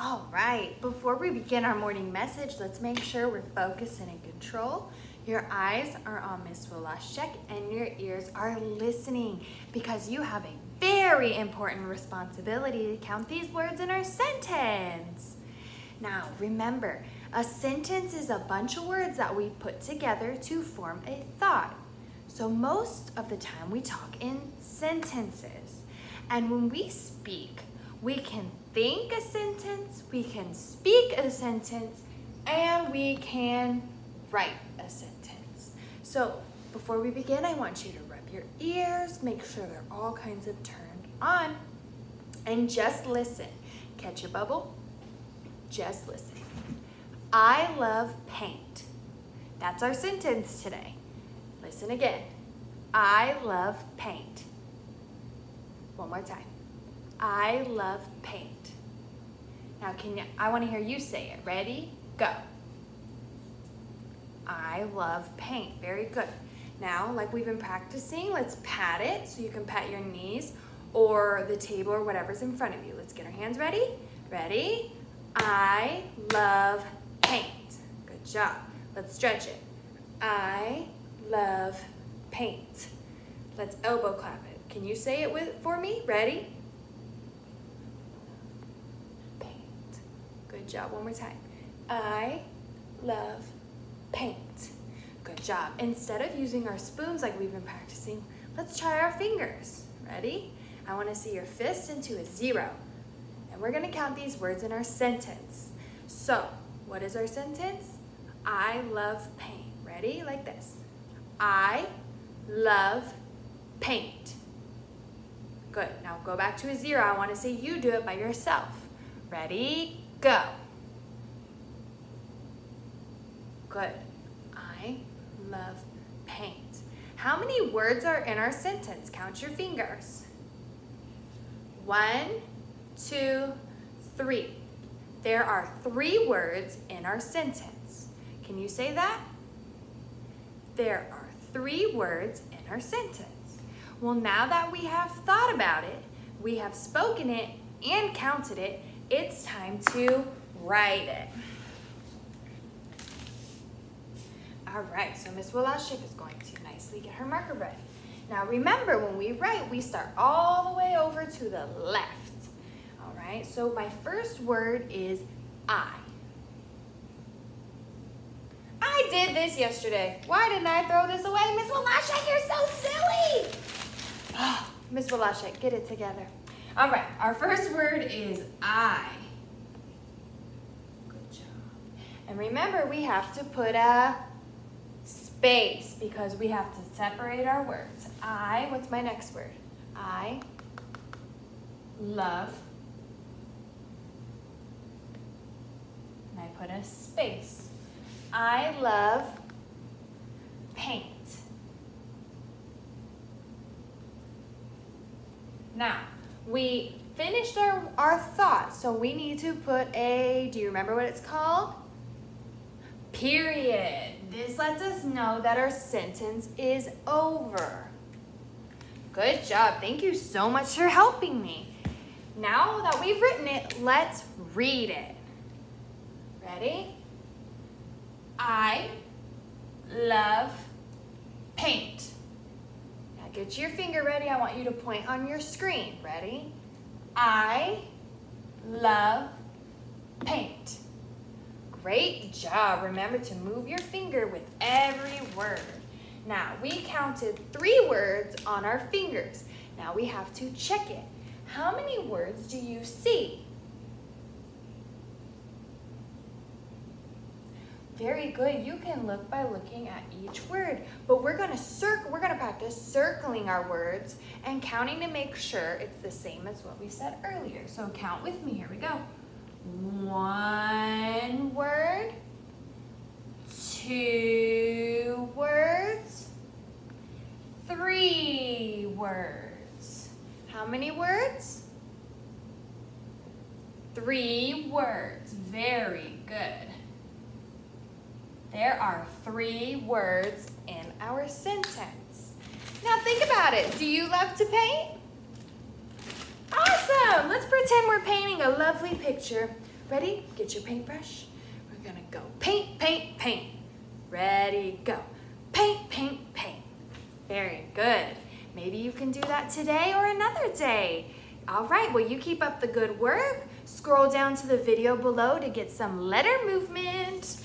All right, before we begin our morning message, let's make sure we're focused and in control. Your eyes are on Miss Walaszczyk and your ears are listening because you have a very important responsibility to count these words in our sentence. Now, remember, a sentence is a bunch of words that we put together to form a thought. So most of the time we talk in sentences. And when we speak, we can think a sentence, we can speak a sentence, and we can write a sentence. So before we begin, I want you to rub your ears, make sure they're all kinds of turned on, and just listen. Catch a bubble, just listen. I love paint. That's our sentence today. Listen again. I love paint. One more time. I love paint. Now can you, I want to hear you say it. Ready? Go. I love paint. Very good. Now, like we've been practicing, let's pat it. So you can pat your knees or the table or whatever's in front of you. Let's get our hands ready. Ready? I love paint. Good job. Let's stretch it. I love paint. Let's elbow clap it. Can you say it with for me? Ready? Paint. Good job. One more time. I love paint. Good job. Instead of using our spoons like we've been practicing, let's try our fingers. Ready? I want to see your fist into a zero. And we're going to count these words in our sentence. So, what is our sentence? I love paint. Ready? Like this. I love paint. Good. Now go back to a zero. I want to see you do it by yourself. Ready? Go. Good. I love paint. How many words are in our sentence? Count your fingers. One, two, three. There are three words in our sentence. Can you say that? There are three words in our sentence. Well, now that we have thought about it, we have spoken it and counted it, it's time to write it. All right, so Miss Walaszczyk is going to nicely get her marker ready. Now remember, when we write, we start all the way over to the left. All right, so my first word is I. I did this yesterday. Why didn't I throw this away? Miss Walaszczyk, you're so silly. Miss Walaszczyk, get it together. All right, our first word is I. Good job. And remember, we have to put a space because we have to separate our words. I, what's my next word? I love, and I put a space. I love paint. Now, we finished our, our thought, so we need to put a, do you remember what it's called? Period. This lets us know that our sentence is over. Good job. Thank you so much for helping me. Now that we've written it, let's read it. Ready? I love get your finger ready. I want you to point on your screen. Ready? I love paint. Great job. Remember to move your finger with every word. Now, we counted three words on our fingers. Now we have to check it. How many words do you see? Very good. You can look by looking at each word. But we're going to circle, we're going to practice circling our words and counting to make sure it's the same as what we said earlier. So count with me. Here we go. One word, two words, three words. How many words? Three words. Very good. There are three words in our sentence. Now think about it. Do you love to paint? Awesome! Let's pretend we're painting a lovely picture. Ready? Get your paintbrush. We're gonna go paint, paint, paint. Ready, go. Paint, paint, paint. Very good. Maybe you can do that today or another day. All right, well you keep up the good work. Scroll down to the video below to get some letter movement.